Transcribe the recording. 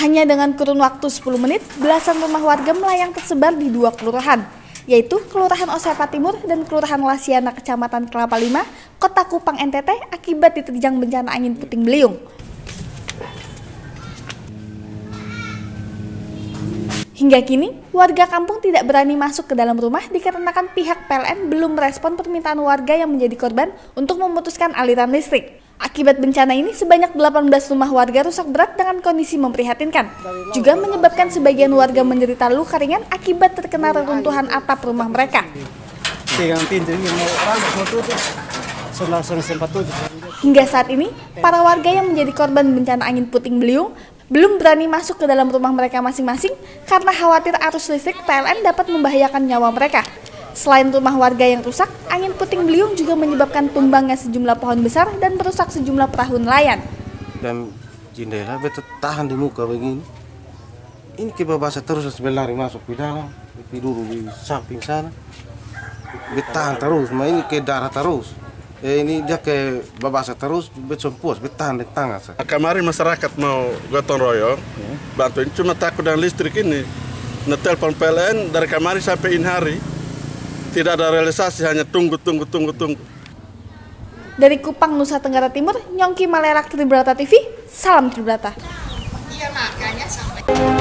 Hanya dengan kurun waktu 10 menit, belasan rumah warga melayang tersebar di dua kelurahan, yaitu Kelurahan Osepa Timur dan Kelurahan Lasiana Kecamatan Kelapa Lima, Kota Kupang NTT akibat diterjang bencana angin puting beliung. Hingga kini, warga kampung tidak berani masuk ke dalam rumah dikarenakan pihak PLN belum merespon permintaan warga yang menjadi korban untuk memutuskan aliran listrik. Akibat bencana ini, sebanyak 18 rumah warga rusak berat dengan kondisi memprihatinkan. Juga menyebabkan sebagian warga menderita luka ringan akibat terkena reruntuhan atap rumah mereka. Hingga saat ini, para warga yang menjadi korban bencana angin puting beliung belum berani masuk ke dalam rumah mereka masing-masing karena khawatir arus listrik PLN dapat membahayakan nyawa mereka. Selain rumah warga yang rusak, angin puting beliung juga menyebabkan tumbangnya sejumlah pohon besar dan merusak sejumlah perahu nelayan. Dan jendela betul tahan di muka begini. Ini kebebasan terus sambil lari masuk ke dalam, tidur di samping sana. Bertahan terus, ma ini ke darah terus. Eh, ini dia ke babasa terus, betul puas, bertahan di tangan saya. Kemarin masyarakat mau gotong royong, bantuin cuma takut dengan listrik ini. Nah, telepon PLN dari kemarin sampai ini hari tidak ada realisasi, hanya tunggu, tunggu, tunggu, tunggu. Dari Kupang, Nusa Tenggara Timur, Nyongki Malerak Tribrata TV, salam Tribrata. Iya makanya sampai.